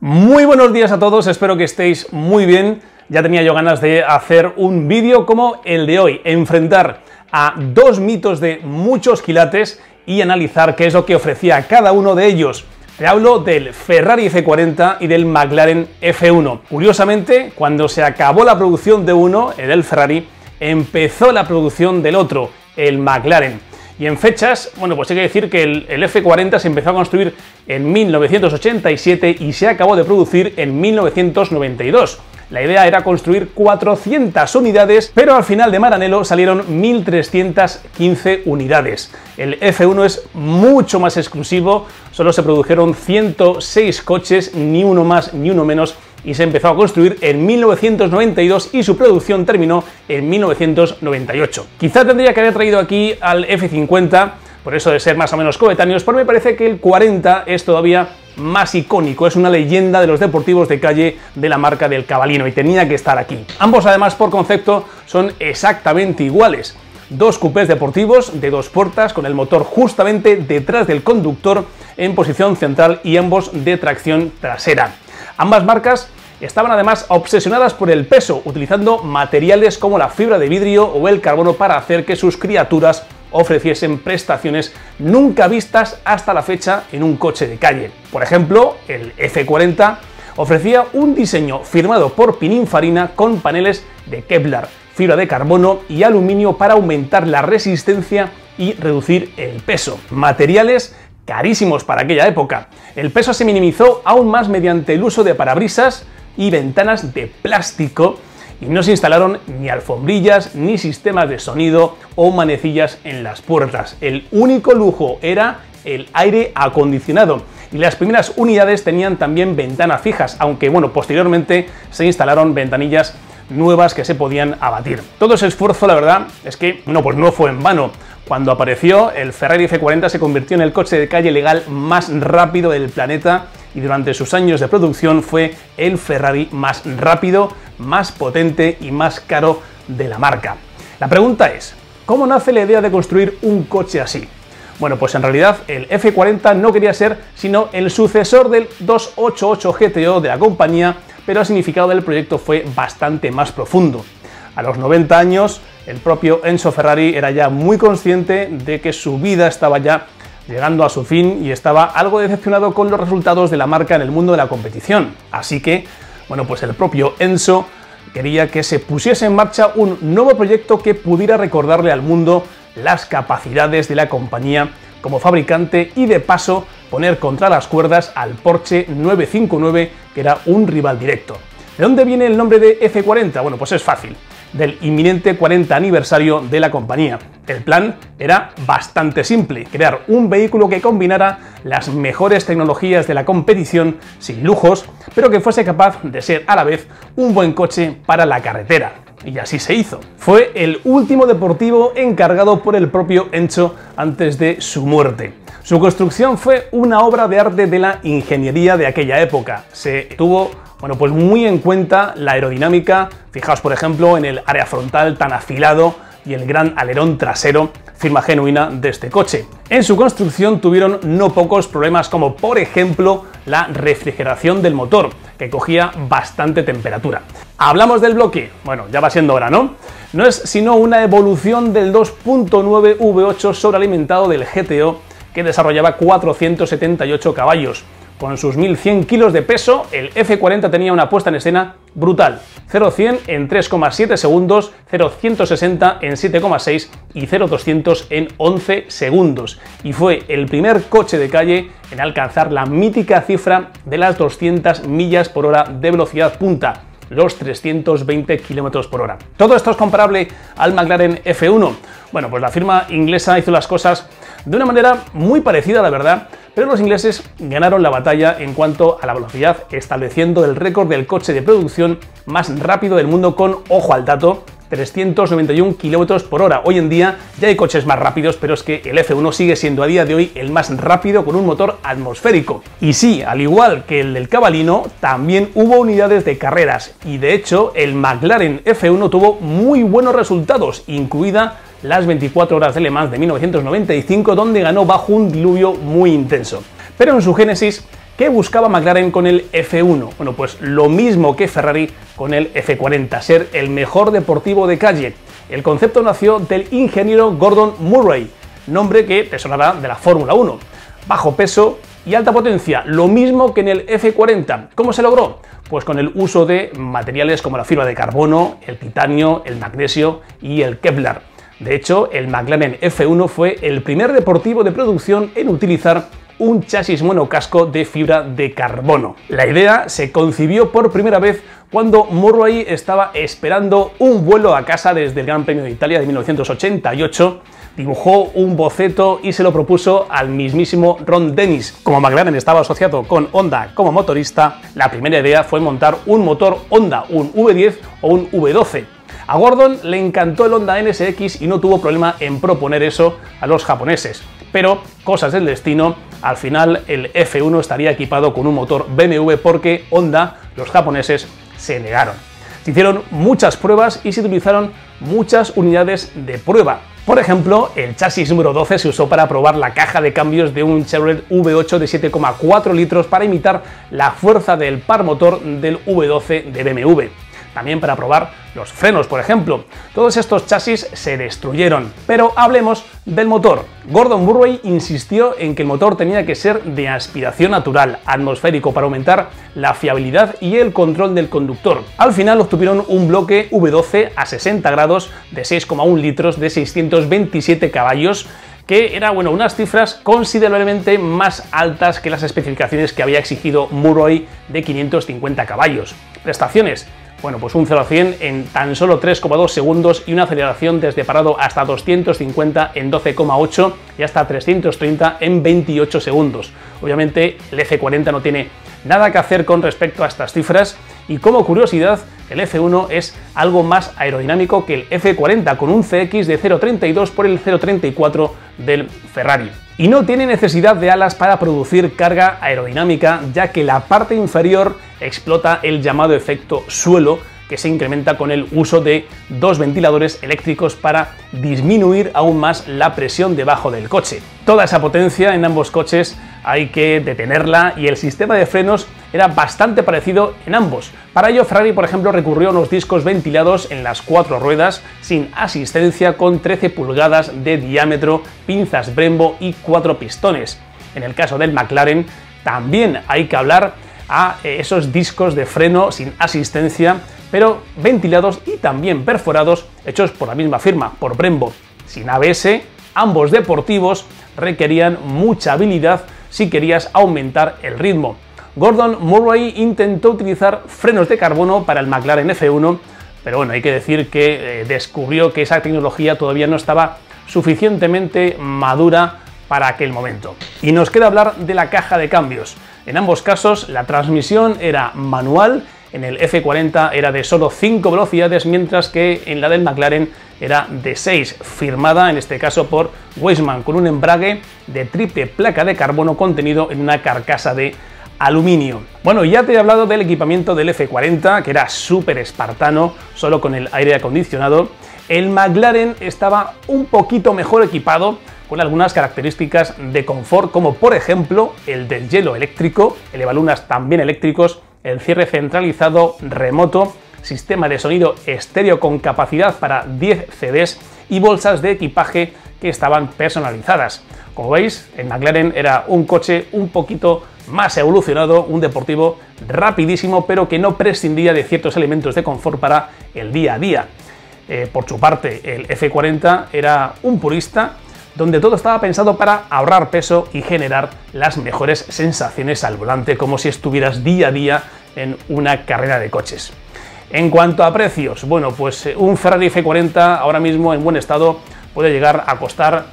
Muy buenos días a todos, espero que estéis muy bien. Ya tenía yo ganas de hacer un vídeo como el de hoy, enfrentar a dos mitos de muchos quilates y analizar qué es lo que ofrecía cada uno de ellos. Te hablo del Ferrari F40 y del McLaren F1. Curiosamente, cuando se acabó la producción de uno, el del Ferrari, empezó la producción del otro, el McLaren. Y en fechas, bueno, pues hay que decir que el, F40 se empezó a construir en 1987 y se acabó de producir en 1992. La idea era construir 400 unidades, pero al final de Maranello salieron 1.315 unidades. El F1 es mucho más exclusivo, solo se produjeron 106 coches, ni uno más ni uno menos, y se empezó a construir en 1992 y su producción terminó en 1998. Quizá tendría que haber traído aquí al F50, por eso de ser más o menos coetáneos, pero me parece que el 40 es todavía más icónico, es una leyenda de los deportivos de calle de la marca del Cabalino y tenía que estar aquí. Ambos además por concepto son exactamente iguales. Dos cupés deportivos de dos puertas con el motor justamente detrás del conductor en posición central y ambos de tracción trasera. Ambas marcas estaban además obsesionadas por el peso, utilizando materiales como la fibra de vidrio o el carbono para hacer que sus criaturas ofreciesen prestaciones nunca vistas hasta la fecha en un coche de calle. Por ejemplo, el F40 ofrecía un diseño firmado por Pininfarina con paneles de Kevlar, fibra de carbono y aluminio para aumentar la resistencia y reducir el peso. Materiales carísimos para aquella época. El peso se minimizó aún más mediante el uso de parabrisas y ventanas de plástico y no se instalaron ni alfombrillas, ni sistemas de sonido o manecillas en las puertas. El único lujo era el aire acondicionado y las primeras unidades tenían también ventanas fijas, aunque bueno, posteriormente se instalaron ventanillas nuevas que se podían abatir. Todo ese esfuerzo, la verdad, es que no, pues no fue en vano. Cuando apareció, el Ferrari F40 se convirtió en el coche de calle legal más rápido del planeta y durante sus años de producción fue el Ferrari más rápido, más potente y más caro de la marca. La pregunta es, ¿cómo nace la idea de construir un coche así? Bueno, pues en realidad el F40 no quería ser sino el sucesor del 288 GTO de la compañía, pero el significado del proyecto fue bastante más profundo. A los 90 años, el propio Enzo Ferrari era ya muy consciente de que su vida estaba ya llegando a su fin y estaba algo decepcionado con los resultados de la marca en el mundo de la competición. Así que, bueno, pues el propio Enzo quería que se pusiese en marcha un nuevo proyecto que pudiera recordarle al mundo las capacidades de la compañía como fabricante y de paso poner contra las cuerdas al Porsche 959 que era un rival directo. ¿De dónde viene el nombre de F40? Bueno, pues es fácil del inminente 40 aniversario de la compañía. El plan era bastante simple, crear un vehículo que combinara las mejores tecnologías de la competición sin lujos, pero que fuese capaz de ser a la vez un buen coche para la carretera. Y así se hizo. Fue el último deportivo encargado por el propio Encho antes de su muerte. Su construcción fue una obra de arte de la ingeniería de aquella época. Se tuvo bueno, pues muy en cuenta la aerodinámica, fijaos por ejemplo en el área frontal tan afilado y el gran alerón trasero, firma genuina de este coche. En su construcción tuvieron no pocos problemas como por ejemplo la refrigeración del motor, que cogía bastante temperatura. Hablamos del bloque, bueno, ya va siendo hora, ¿no? No es sino una evolución del 2.9 V8 sobrealimentado del GTO que desarrollaba 478 caballos, con sus 1100 kilos de peso, el F40 tenía una puesta en escena brutal. 0-100 en 3,7 segundos, 0-160 en 7,6 y 0-200 en 11 segundos. Y fue el primer coche de calle en alcanzar la mítica cifra de las 200 millas por hora de velocidad punta los 320 km por hora. ¿Todo esto es comparable al McLaren F1? Bueno, pues la firma inglesa hizo las cosas de una manera muy parecida, la verdad, pero los ingleses ganaron la batalla en cuanto a la velocidad, estableciendo el récord del coche de producción más rápido del mundo con, ojo al dato, 391 km por hora. Hoy en día ya hay coches más rápidos, pero es que el F1 sigue siendo a día de hoy el más rápido con un motor atmosférico. Y sí, al igual que el del Cabalino, también hubo unidades de carreras y de hecho el McLaren F1 tuvo muy buenos resultados, incluida las 24 horas de Le Mans de 1995, donde ganó bajo un diluvio muy intenso. Pero en su génesis ¿Qué buscaba McLaren con el F1? Bueno, pues lo mismo que Ferrari con el F40, ser el mejor deportivo de calle. El concepto nació del ingeniero Gordon Murray, nombre que te sonará de la Fórmula 1. Bajo peso y alta potencia, lo mismo que en el F40. ¿Cómo se logró? Pues con el uso de materiales como la fibra de carbono, el titanio, el magnesio y el Kevlar. De hecho, el McLaren F1 fue el primer deportivo de producción en utilizar un chasis monocasco de fibra de carbono. La idea se concibió por primera vez cuando Murray estaba esperando un vuelo a casa desde el Gran Premio de Italia de 1988 dibujó un boceto y se lo propuso al mismísimo Ron Dennis. Como McLaren estaba asociado con Honda como motorista, la primera idea fue montar un motor Honda, un V10 o un V12. A Gordon le encantó el Honda NSX y no tuvo problema en proponer eso a los japoneses. Pero, cosas del destino, al final el F1 estaría equipado con un motor BMW porque Honda, los japoneses, se negaron. Se hicieron muchas pruebas y se utilizaron muchas unidades de prueba. Por ejemplo, el chasis número 12 se usó para probar la caja de cambios de un Chevrolet V8 de 7,4 litros para imitar la fuerza del par motor del V12 de BMW también para probar los frenos, por ejemplo. Todos estos chasis se destruyeron. Pero hablemos del motor. Gordon Murray insistió en que el motor tenía que ser de aspiración natural, atmosférico, para aumentar la fiabilidad y el control del conductor. Al final obtuvieron un bloque V12 a 60 grados de 6,1 litros de 627 caballos que era bueno, unas cifras considerablemente más altas que las especificaciones que había exigido Murray de 550 caballos. Prestaciones bueno, pues un 0 a 100 en tan solo 3,2 segundos y una aceleración desde parado hasta 250 en 12,8 y hasta 330 en 28 segundos. Obviamente el F40 no tiene nada que hacer con respecto a estas cifras y como curiosidad el F1 es algo más aerodinámico que el F40 con un CX de 0,32 por el 0,34 del Ferrari. Y no tiene necesidad de alas para producir carga aerodinámica, ya que la parte inferior explota el llamado efecto suelo, que se incrementa con el uso de dos ventiladores eléctricos para disminuir aún más la presión debajo del coche. Toda esa potencia en ambos coches hay que detenerla y el sistema de frenos era bastante parecido en ambos. Para ello Ferrari, por ejemplo, recurrió a unos discos ventilados en las cuatro ruedas sin asistencia con 13 pulgadas de diámetro, pinzas Brembo y cuatro pistones. En el caso del McLaren también hay que hablar a esos discos de freno sin asistencia, pero ventilados y también perforados, hechos por la misma firma, por Brembo. Sin ABS, ambos deportivos requerían mucha habilidad si querías aumentar el ritmo. Gordon Murray intentó utilizar frenos de carbono para el McLaren F1, pero bueno, hay que decir que eh, descubrió que esa tecnología todavía no estaba suficientemente madura para aquel momento. Y nos queda hablar de la caja de cambios. En ambos casos la transmisión era manual, en el F40 era de solo 5 velocidades, mientras que en la del McLaren era de 6, firmada en este caso por Weissman, con un embrague de triple placa de carbono contenido en una carcasa de aluminio. Bueno, ya te he hablado del equipamiento del F40, que era súper espartano, solo con el aire acondicionado. El McLaren estaba un poquito mejor equipado, con algunas características de confort, como por ejemplo el del hielo eléctrico, elevalunas también eléctricos, el cierre centralizado remoto, sistema de sonido estéreo con capacidad para 10 CDs y bolsas de equipaje que estaban personalizadas. Como veis, el McLaren era un coche un poquito más evolucionado, un deportivo rapidísimo, pero que no prescindía de ciertos elementos de confort para el día a día. Eh, por su parte, el F40 era un purista, donde todo estaba pensado para ahorrar peso y generar las mejores sensaciones al volante, como si estuvieras día a día en una carrera de coches. En cuanto a precios, bueno, pues eh, un Ferrari F40 ahora mismo en buen estado puede llegar a costar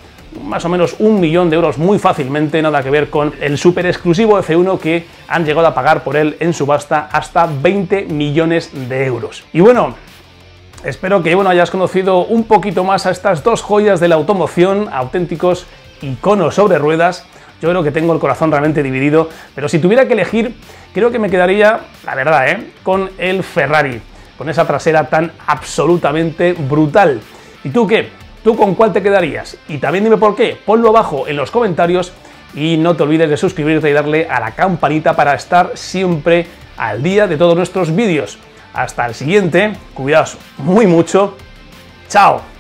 más o menos un millón de euros muy fácilmente, nada que ver con el super exclusivo F1 que han llegado a pagar por él en subasta hasta 20 millones de euros. Y bueno, espero que bueno, hayas conocido un poquito más a estas dos joyas de la automoción, auténticos iconos sobre ruedas. Yo creo que tengo el corazón realmente dividido, pero si tuviera que elegir, creo que me quedaría, la verdad, ¿eh? con el Ferrari, con esa trasera tan absolutamente brutal. ¿Y tú qué? ¿Tú con cuál te quedarías? Y también dime por qué, ponlo abajo en los comentarios y no te olvides de suscribirte y darle a la campanita para estar siempre al día de todos nuestros vídeos. Hasta el siguiente, cuidaos muy mucho, chao.